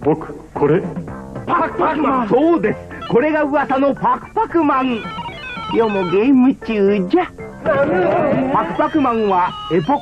僕これ？パクパクマン。そうです。これが噂のパクパクマン。世もゲーム中じゃ。パクパクマンはエポッ